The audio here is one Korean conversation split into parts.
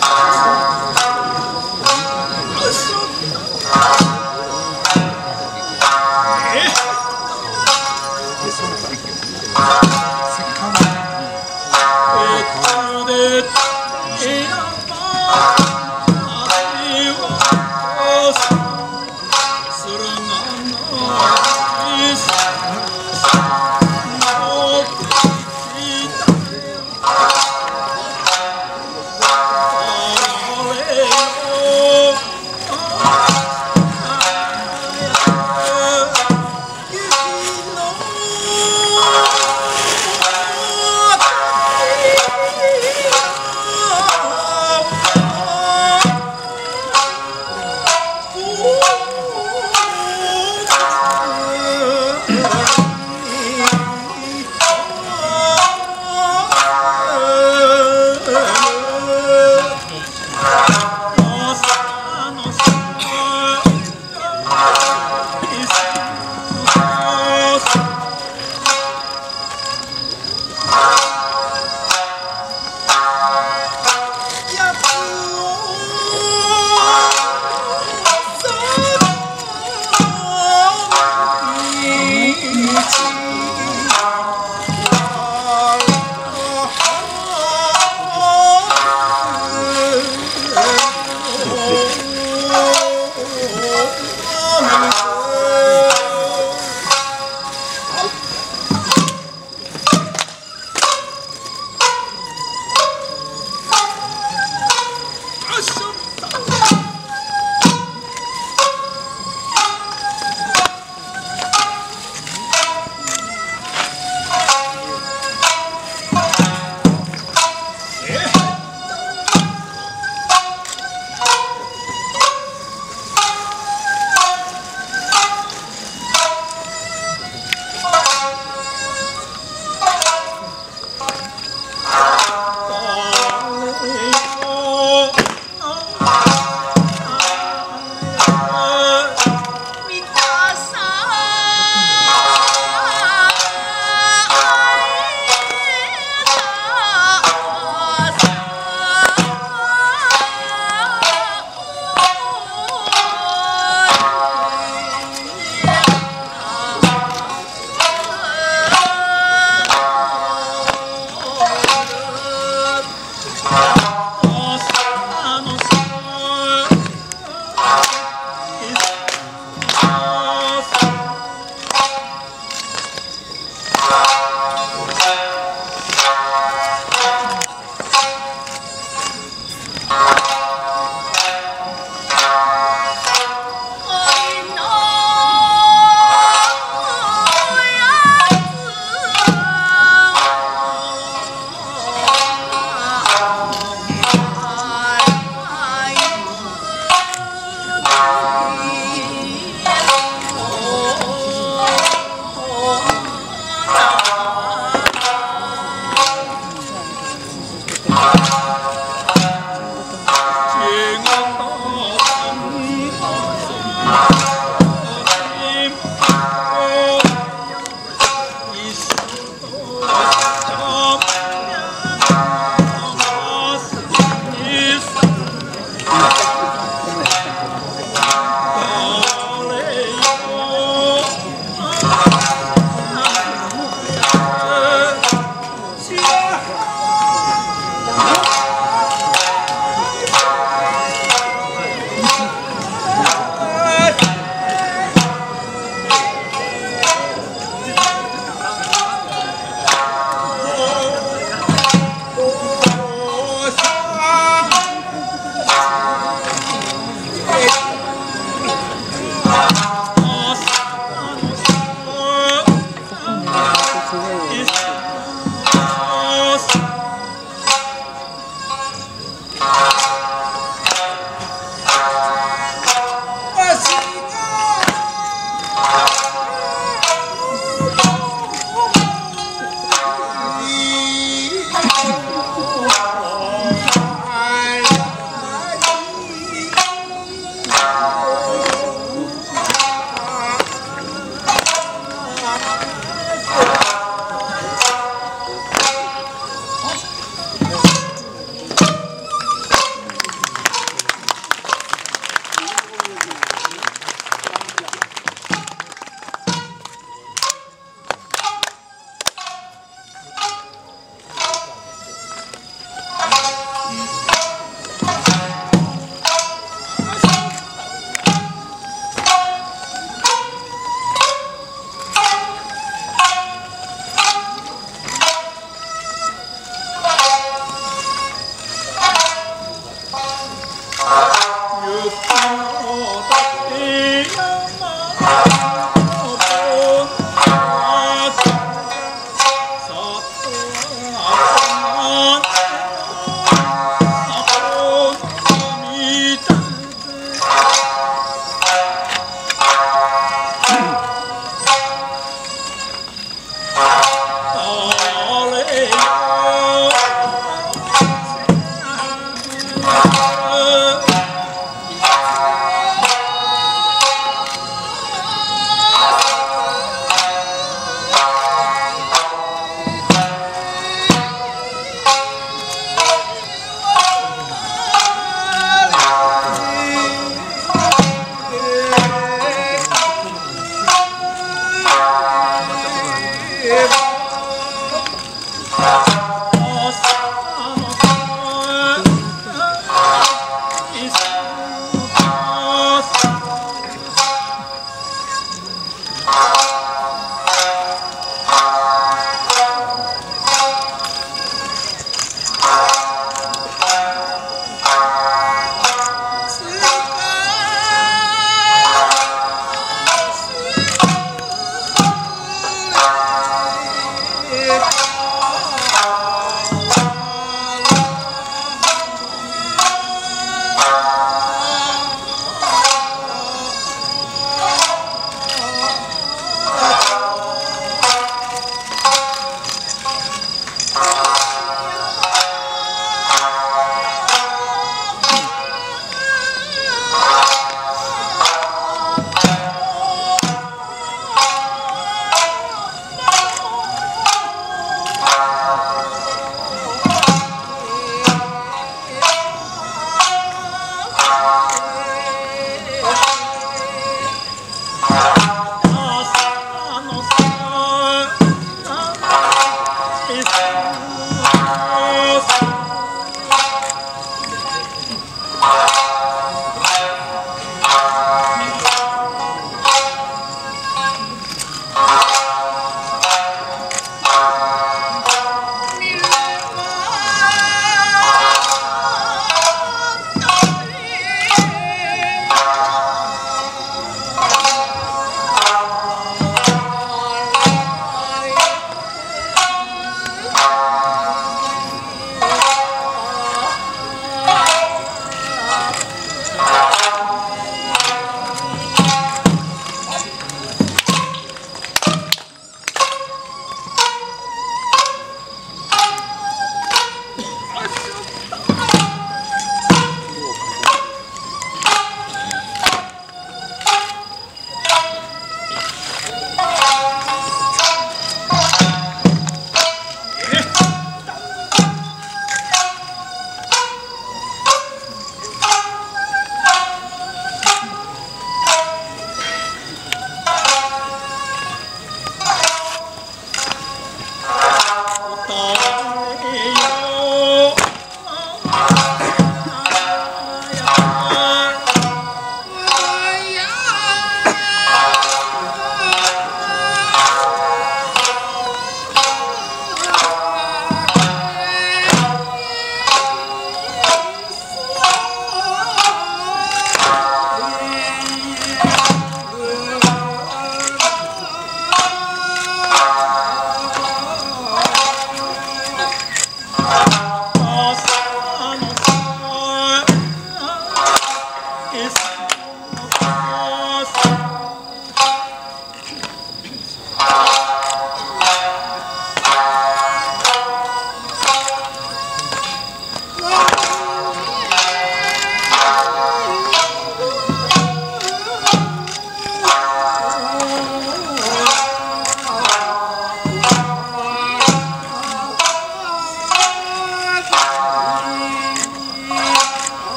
아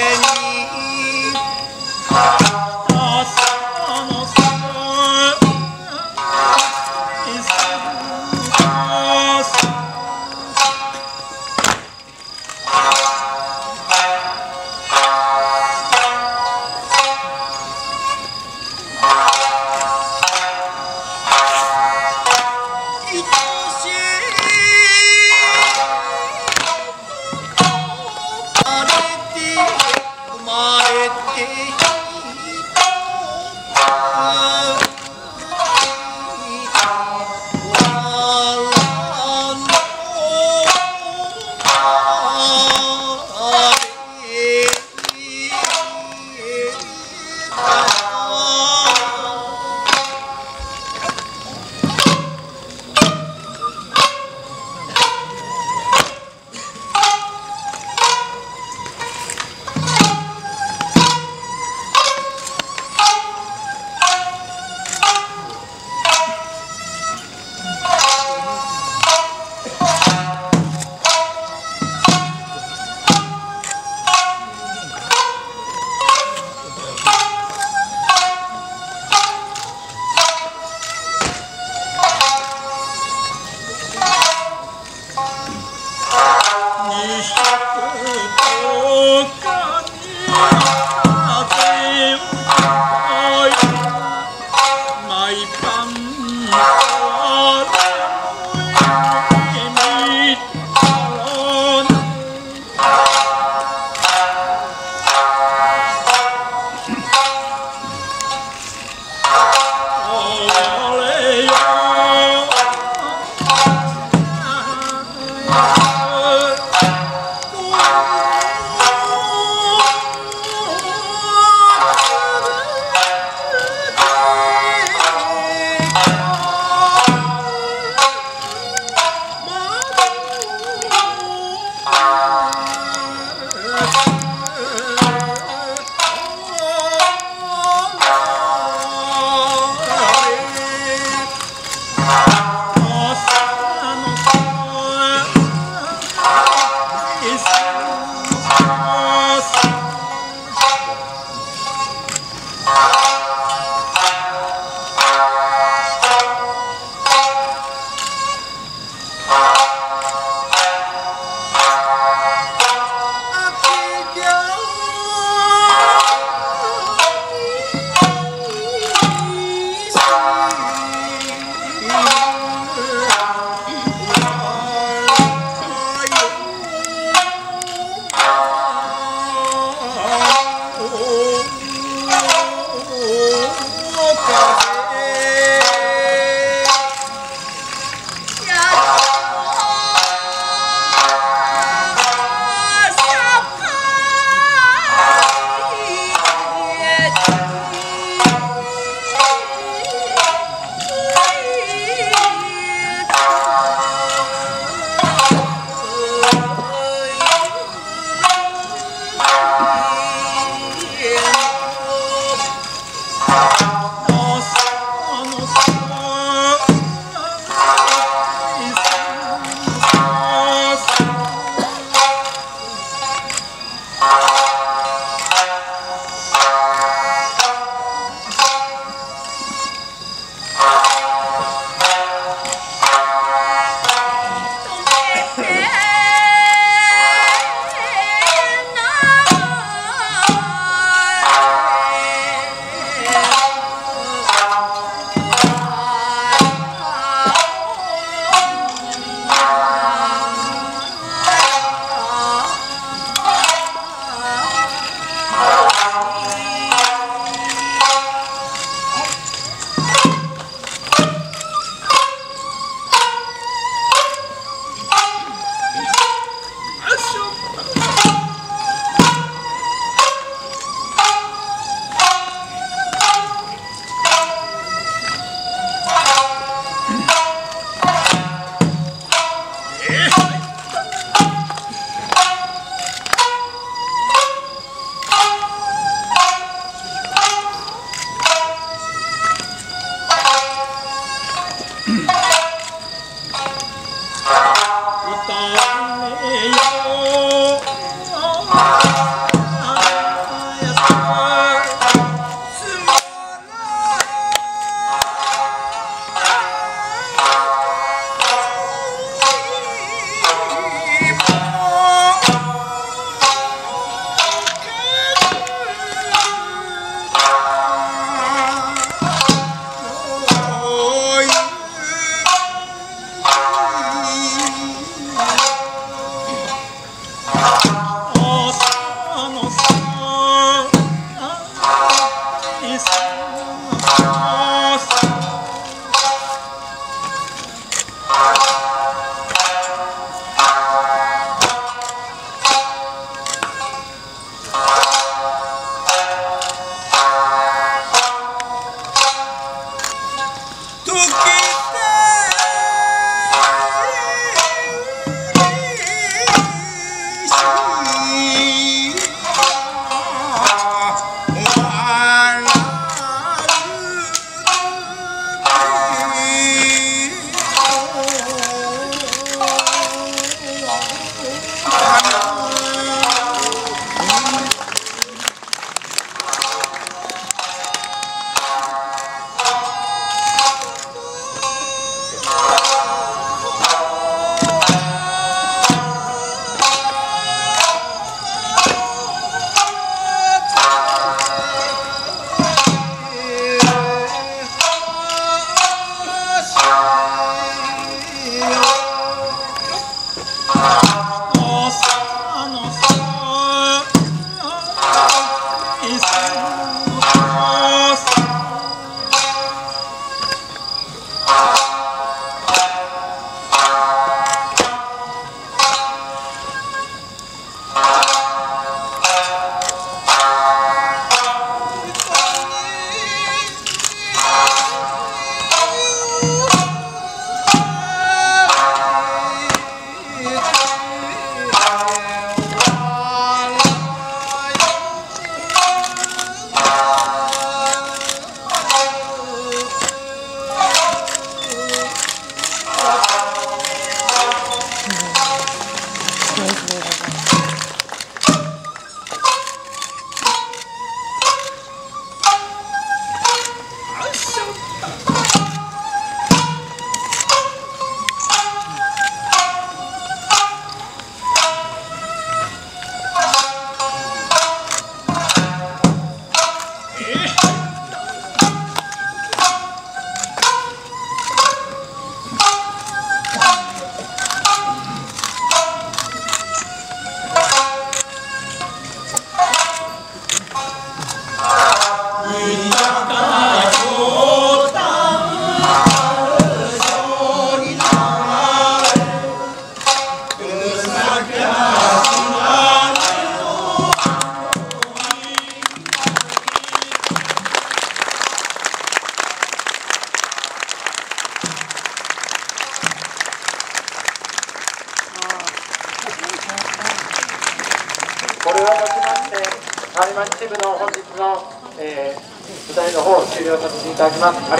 芸人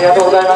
大家好，我们。